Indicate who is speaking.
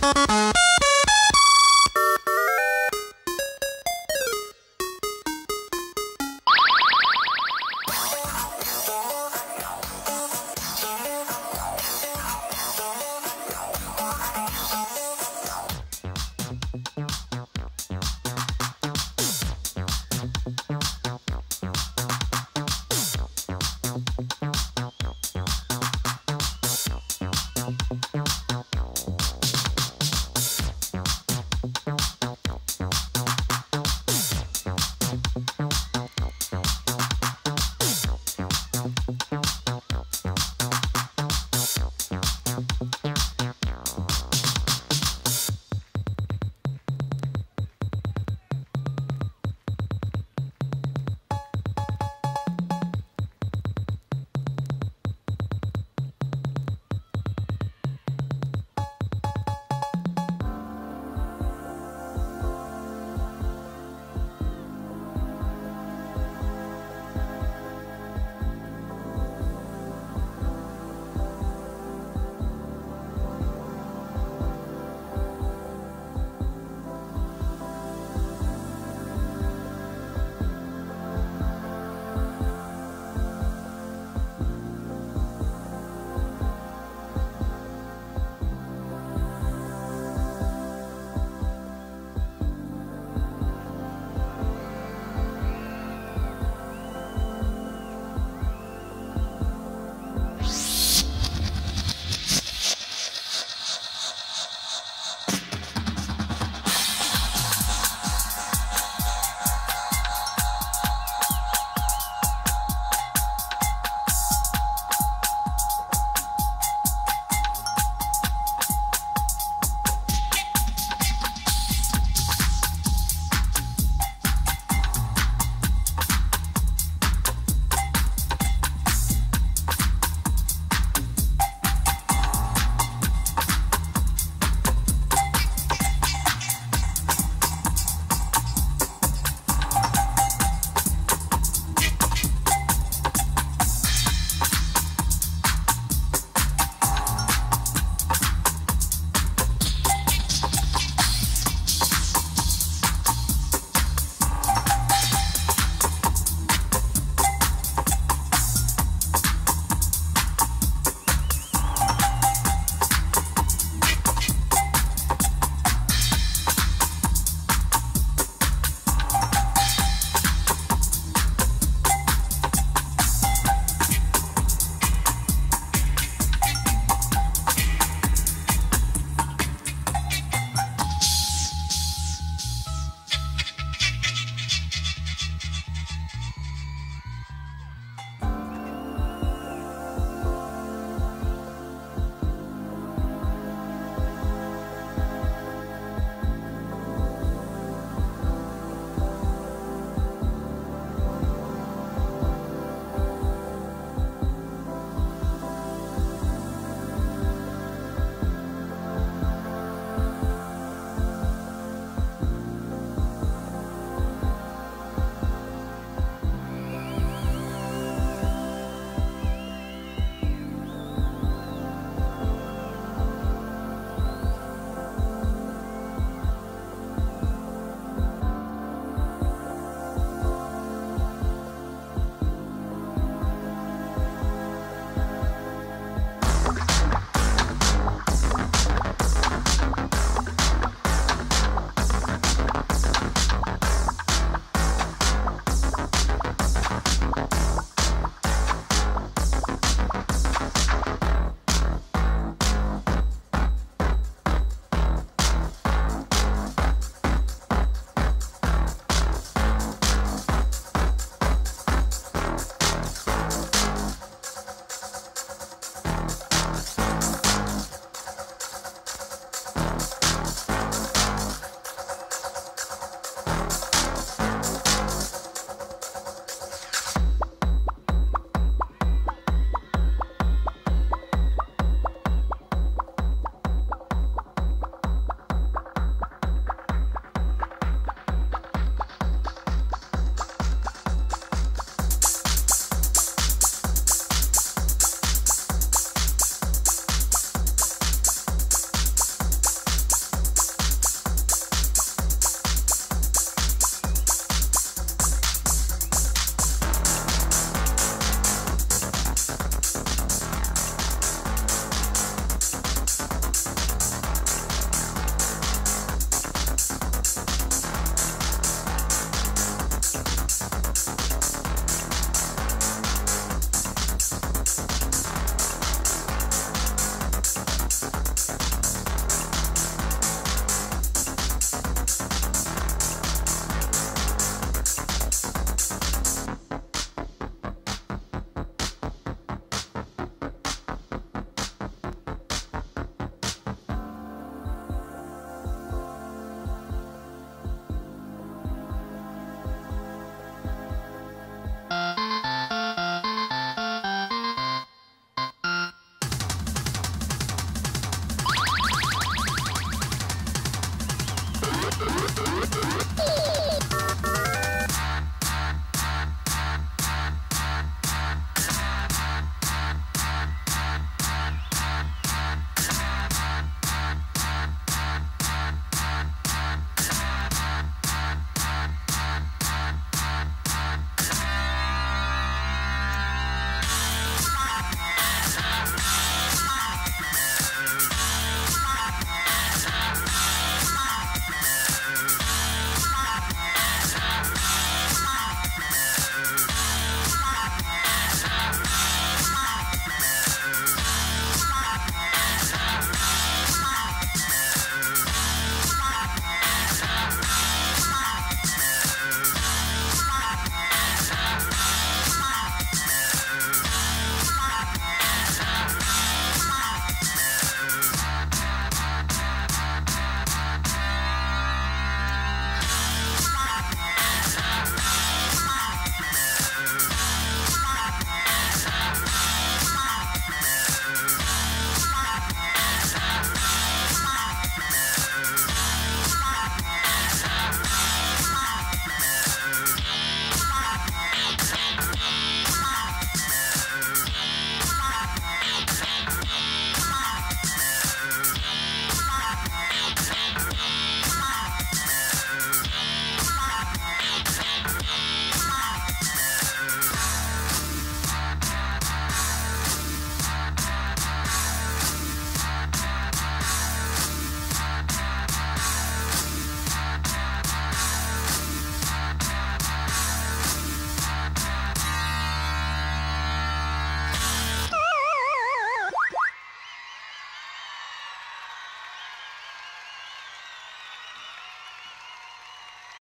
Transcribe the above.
Speaker 1: Bye.